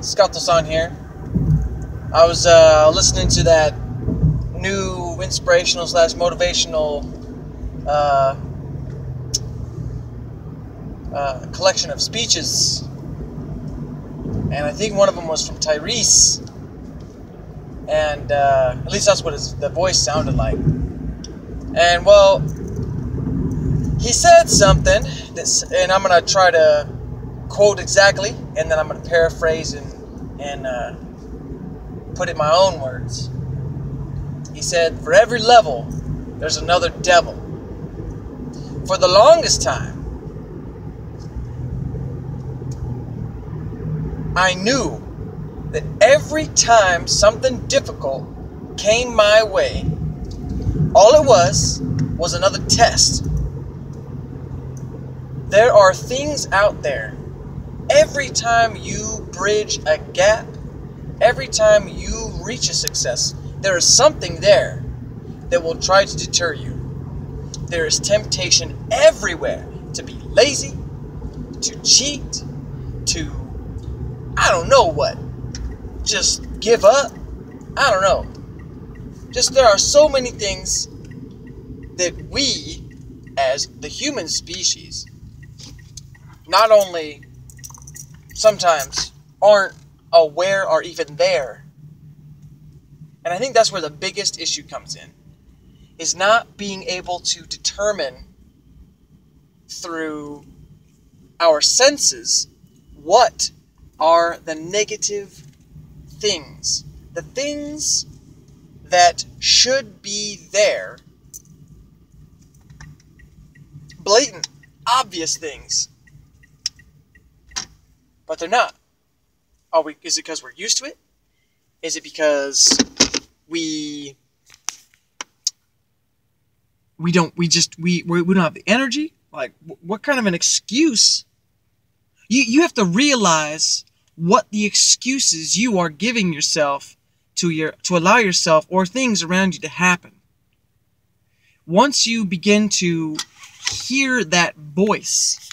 Skattosan here. I was uh, listening to that new inspirational slash motivational uh, uh, collection of speeches, and I think one of them was from Tyrese, and uh, at least that's what his, the voice sounded like. And well, he said something, that's, and I'm gonna try to quote exactly, and then I'm gonna paraphrase and and uh, put it in my own words. He said, "For every level, there's another devil." For the longest time, I knew that every time something difficult came my way, all it was was another test. There are things out there. Every time you bridge a gap, every time you reach a success, there is something there that will try to deter you. There is temptation everywhere to be lazy, to cheat, to I don't know what. Just give up. I don't know. Just there are so many things that we, as the human species, not only sometimes aren't aware or even there. And I think that's where the biggest issue comes in is not being able to determine through our senses what are the negative things. The things that should be there. Blatant, obvious things. But they're not. Are we is it because we're used to it? Is it because we we don't we just we we don't have the energy? Like what kind of an excuse you, you have to realize what the excuses you are giving yourself to your to allow yourself or things around you to happen. Once you begin to hear that voice,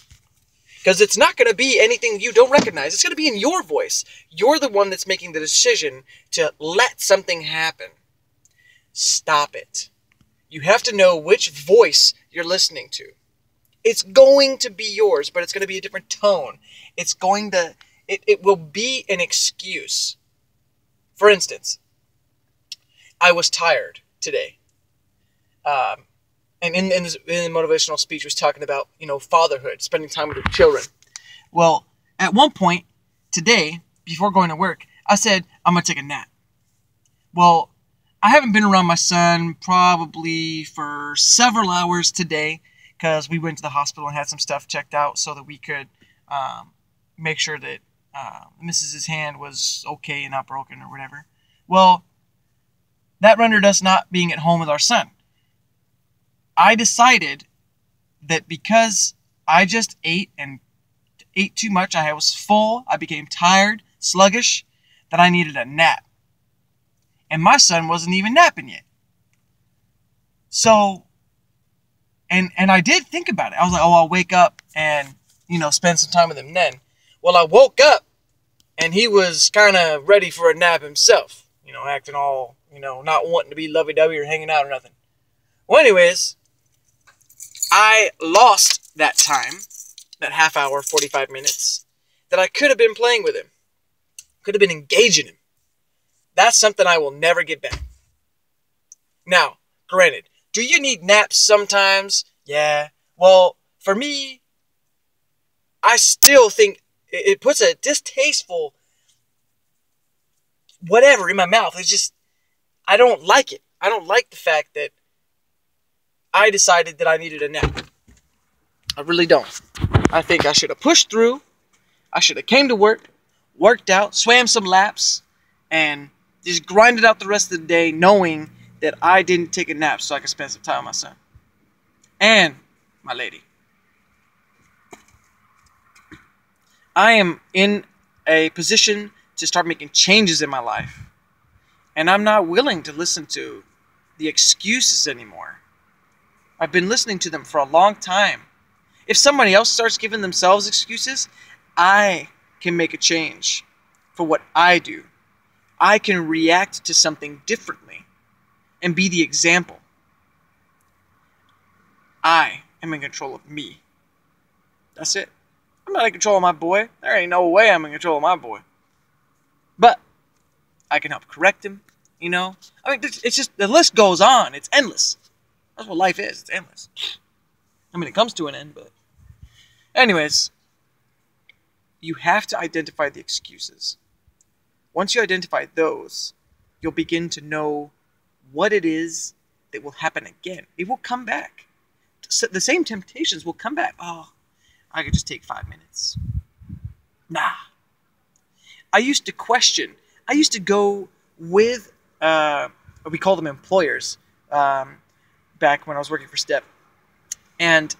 because it's not going to be anything you don't recognize. It's going to be in your voice. You're the one that's making the decision to let something happen. Stop it. You have to know which voice you're listening to. It's going to be yours, but it's going to be a different tone. It's going to, it, it will be an excuse. For instance, I was tired today. Um, and in, in, in the motivational speech was talking about, you know, fatherhood, spending time with your children. Well, at one point today, before going to work, I said, I'm to take a nap. Well, I haven't been around my son probably for several hours today because we went to the hospital and had some stuff checked out so that we could um, make sure that uh, Mrs.'s hand was okay and not broken or whatever. Well, that rendered us not being at home with our son. I decided that because I just ate and ate too much, I was full, I became tired, sluggish, that I needed a nap. And my son wasn't even napping yet. So and and I did think about it. I was like, oh, I'll wake up and you know spend some time with him then. Well, I woke up and he was kind of ready for a nap himself. You know, acting all you know, not wanting to be lovey-dovey or hanging out or nothing. Well, anyways, I lost that time, that half hour, 45 minutes, that I could have been playing with him, could have been engaging him. That's something I will never get back. Now, granted, do you need naps sometimes? Yeah. Well, for me, I still think it puts a distasteful whatever in my mouth. It's just, I don't like it. I don't like the fact that I decided that I needed a nap. I really don't. I think I should have pushed through. I should have came to work, worked out, swam some laps, and just grinded out the rest of the day knowing that I didn't take a nap so I could spend some time with my son and my lady. I am in a position to start making changes in my life. And I'm not willing to listen to the excuses anymore. I've been listening to them for a long time. If somebody else starts giving themselves excuses, I can make a change. for what I do. I can react to something differently and be the example. I am in control of me. That's it. I'm not in control of my boy. There ain't no way I'm in control of my boy. But I can help correct him, you know? I mean, it's just, the list goes on. It's endless. That's what life is. It's endless. I mean, it comes to an end, but. Anyways, you have to identify the excuses. Once you identify those, you'll begin to know what it is that will happen again. It will come back. The same temptations will come back. Oh, I could just take five minutes. Nah. I used to question. I used to go with, uh, we call them employers, um, back when I was working for STEP. And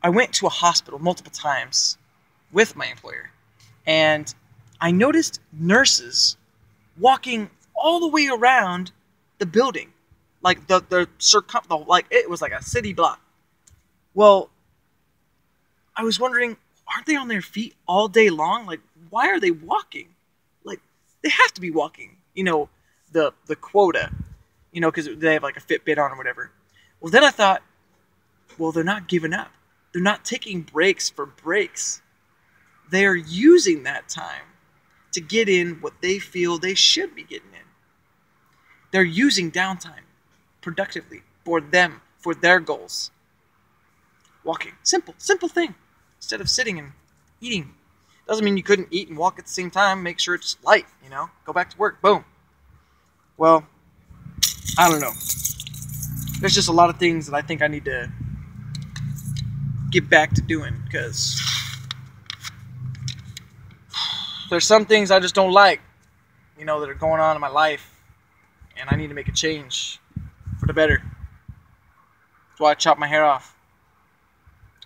I went to a hospital multiple times with my employer. And I noticed nurses walking all the way around the building. Like the, the circum, like it was like a city block. Well, I was wondering, aren't they on their feet all day long? Like, why are they walking? Like, they have to be walking. You know, the the quota. You know, because they have like a Fitbit on or whatever. Well, then I thought, well, they're not giving up. They're not taking breaks for breaks. They're using that time to get in what they feel they should be getting in. They're using downtime productively for them, for their goals. Walking. Simple, simple thing instead of sitting and eating. Doesn't mean you couldn't eat and walk at the same time. Make sure it's light, you know? Go back to work. Boom. Well, I don't know. There's just a lot of things that I think I need to get back to doing because there's some things I just don't like, you know, that are going on in my life, and I need to make a change for the better. That's why I chopped my hair off.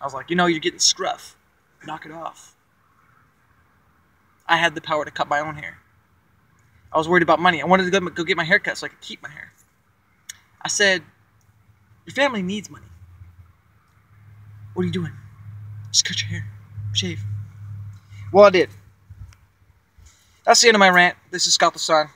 I was like, you know, you're getting scruff. Knock it off. I had the power to cut my own hair. I was worried about money. I wanted to go, go get my hair cut so I could keep my hair. I said, Your family needs money. What are you doing? Just cut your hair. Shave. Well, I did. That's the end of my rant. This is Skattosan.